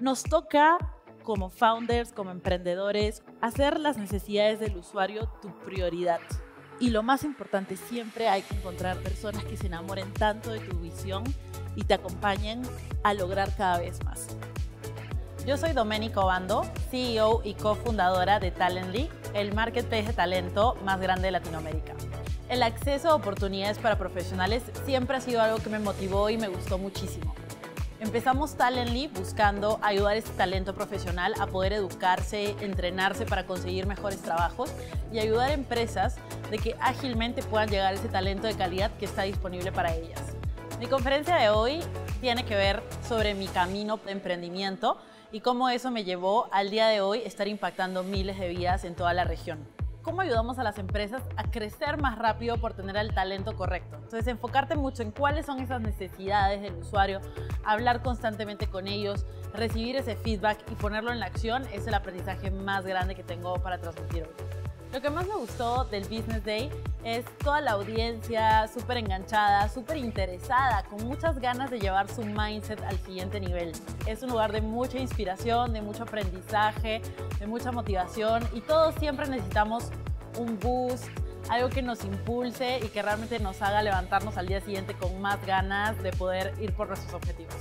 Nos toca como founders, como emprendedores, hacer las necesidades del usuario tu prioridad. Y lo más importante, siempre hay que encontrar personas que se enamoren tanto de tu visión y te acompañen a lograr cada vez más. Yo soy Domenico Bando, CEO y cofundadora de Talently, el marketplace de talento más grande de Latinoamérica. El acceso a oportunidades para profesionales siempre ha sido algo que me motivó y me gustó muchísimo. Empezamos Talently buscando ayudar a este talento profesional a poder educarse, entrenarse para conseguir mejores trabajos y ayudar a empresas de que ágilmente puedan llegar ese talento de calidad que está disponible para ellas. Mi conferencia de hoy tiene que ver sobre mi camino de emprendimiento y cómo eso me llevó al día de hoy estar impactando miles de vidas en toda la región cómo ayudamos a las empresas a crecer más rápido por tener el talento correcto. Entonces, enfocarte mucho en cuáles son esas necesidades del usuario, hablar constantemente con ellos, recibir ese feedback y ponerlo en la acción es el aprendizaje más grande que tengo para transmitir hoy. Lo que más me gustó del Business Day es toda la audiencia súper enganchada, súper interesada, con muchas ganas de llevar su mindset al siguiente nivel. Es un lugar de mucha inspiración, de mucho aprendizaje, de mucha motivación y todos siempre necesitamos un boost, algo que nos impulse y que realmente nos haga levantarnos al día siguiente con más ganas de poder ir por nuestros objetivos.